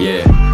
Yeah.